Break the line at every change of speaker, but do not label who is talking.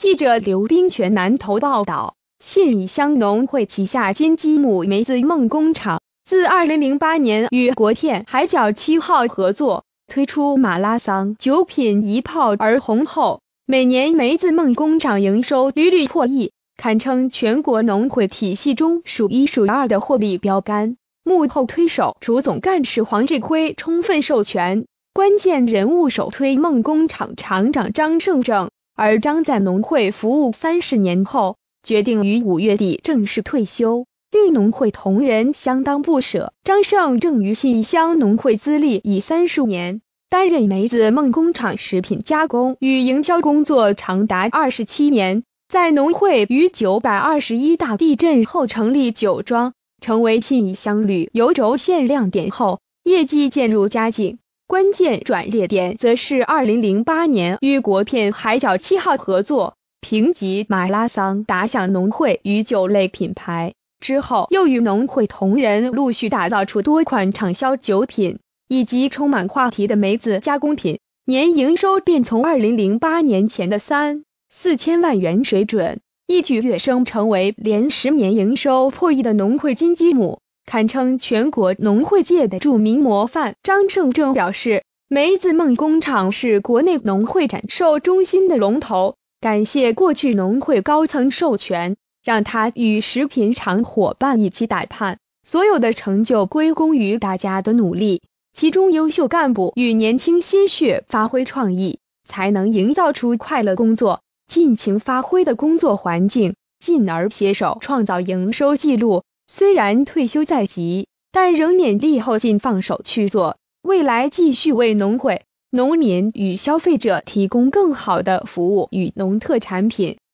记者刘冰泉南投报道，信义乡农会旗下金鸡母梅子梦工厂自2008年与国片海角七号合作推出马拉桑酒品一炮而红后，每年梅子梦工厂营收屡屡破亿，堪称全国农会体系中数一数二的获利标杆。幕后推手除总干事黄志辉充分授权，关键人物首推梦工厂厂长张胜正。而张在农会服务三十年后，决定于五月底正式退休，令农会同仁相当不舍。张胜正于信义乡农会资历已三十年，担任梅子梦工厂食品加工与营销工作长达二十七年，在农会于九百二十一大地震后成立酒庄，成为信义乡旅游轴线亮点后，业绩渐入佳境。关键转捩点则是二零零八年与国片海角七号合作评级马拉桑打响农会与酒类品牌，之后又与农会同仁陆续打造出多款畅销酒品以及充满话题的梅子加工品，年营收便从二零零八年前的三四千万元水准，一举跃升成为连十年营收破亿的农会金鸡母。堪称全国农会界的著名模范。张胜正表示，梅子梦工厂是国内农会展售中心的龙头，感谢过去农会高层授权，让他与食品厂伙伴一起打判，所有的成就归功于大家的努力，其中优秀干部与年轻心血发挥创意，才能营造出快乐工作、尽情发挥的工作环境，进而携手创造营收纪录。虽然退休在即，但仍勉力后进放手去做，未来继续为农会、农民与消费者提供更好的服务与农特产品。